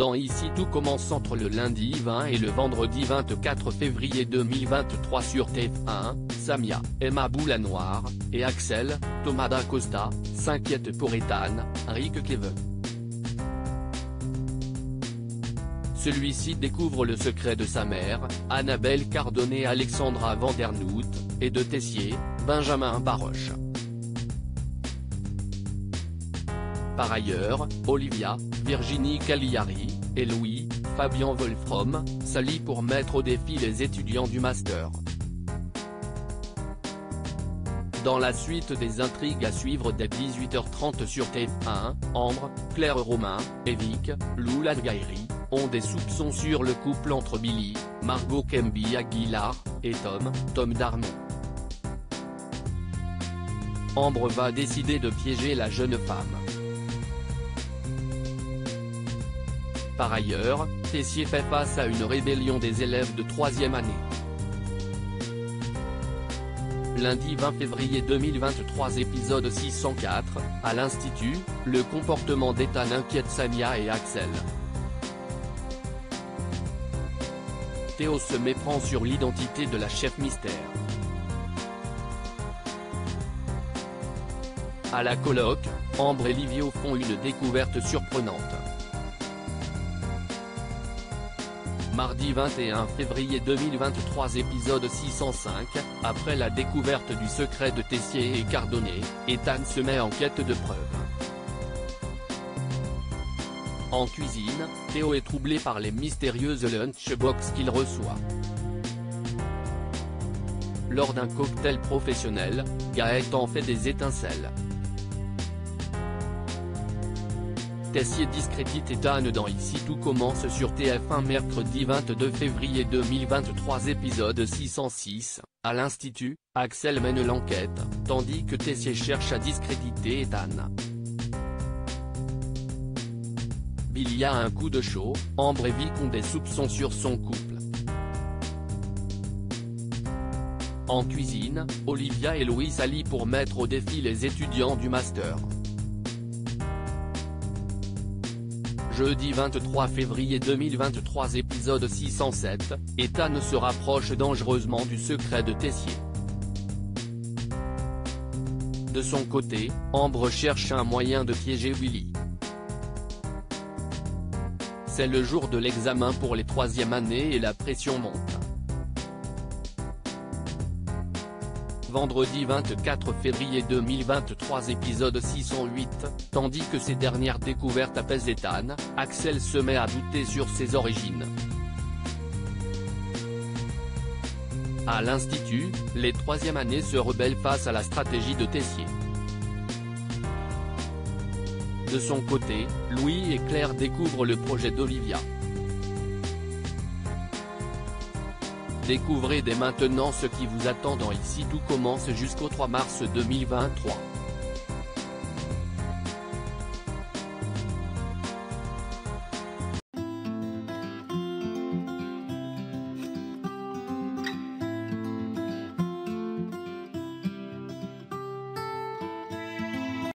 dans Ici tout commence entre le lundi 20 et le vendredi 24 février 2023 sur TF1, Samia, Emma Boulanoir, et Axel, Thomas D'Acosta, s'inquiètent pour Ethan, Rick Kevin. Celui-ci découvre le secret de sa mère, Annabelle Cardonnet Alexandra Vandernoot, et de Tessier, Benjamin Baroche. Par ailleurs, Olivia, Virginie Cagliari, et Louis, Fabien Wolfrom, s'allient pour mettre au défi les étudiants du master. Dans la suite des intrigues à suivre dès 18h30 sur TF1, Ambre, Claire Romain, et Vic, Lou Ladgairi, ont des soupçons sur le couple entre Billy, Margot Kemby Aguilar, et Tom, Tom Darnon. Ambre va décider de piéger la jeune femme. Par ailleurs, Tessier fait face à une rébellion des élèves de troisième année. Lundi 20 février 2023 épisode 604, à l'Institut, le comportement d'Ethan inquiète Samia et Axel. Théo se méprend sur l'identité de la chef mystère. À la colloque, Ambre et Livio font une découverte surprenante. Mardi 21 février 2023 épisode 605, après la découverte du secret de Tessier et Cardonnet, Ethan se met en quête de preuves. En cuisine, Théo est troublé par les mystérieuses lunchbox qu'il reçoit. Lors d'un cocktail professionnel, Gaëtan fait des étincelles. Tessier discrédite Ethan dans Ici tout commence sur TF1 mercredi 22 février 2023 épisode 606, à l'Institut, Axel mène l'enquête, tandis que Tessier cherche à discréditer Ethan. Billy a un coup de chaud, Ambre et Vic ont des soupçons sur son couple. En cuisine, Olivia et Louis s'allient pour mettre au défi les étudiants du master. Jeudi 23 février 2023 épisode 607, Ethan se rapproche dangereusement du secret de Tessier. De son côté, Ambre cherche un moyen de piéger Willy. C'est le jour de l'examen pour les troisième années et la pression monte. Vendredi 24 février 2023 épisode 608, tandis que ces dernières découvertes apaisent Ethan, Axel se met à douter sur ses origines. À l'Institut, les troisième années se rebellent face à la stratégie de Tessier. De son côté, Louis et Claire découvrent le projet d'Olivia. Découvrez dès maintenant ce qui vous attend dans Ici tout commence jusqu'au 3 mars 2023.